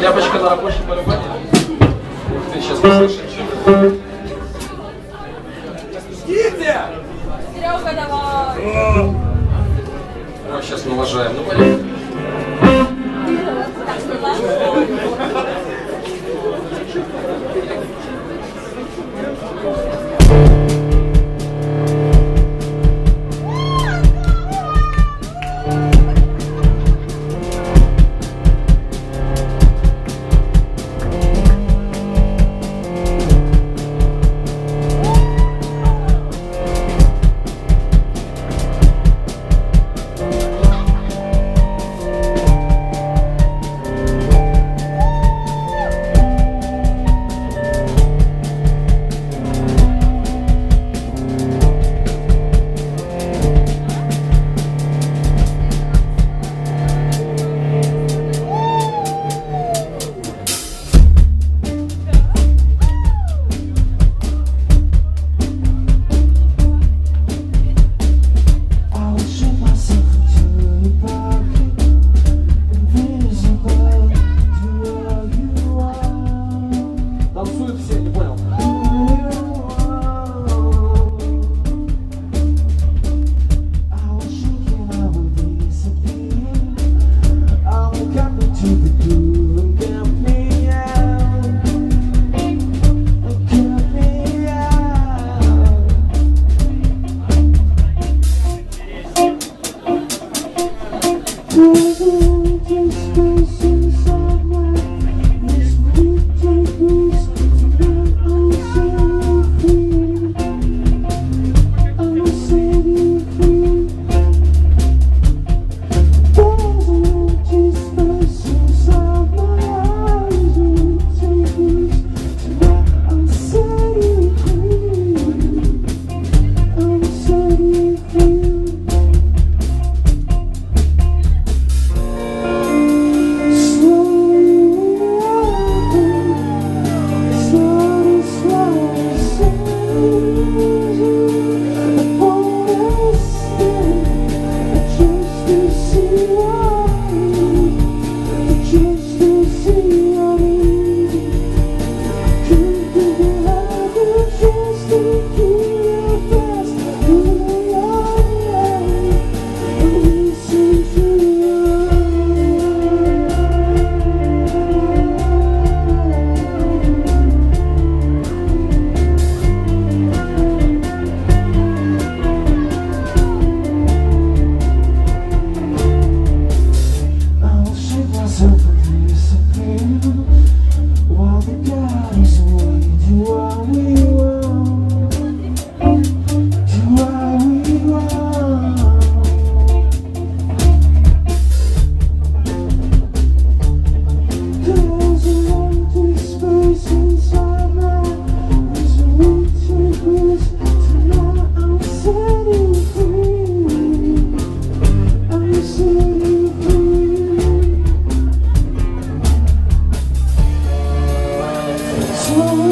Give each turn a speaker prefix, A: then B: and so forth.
A: Ляпочка на рабочем барабане. Ты, сейчас послушаем.
B: Серега, давай.
A: Ой, сейчас налажаем. Ну, поехали.
B: Oh.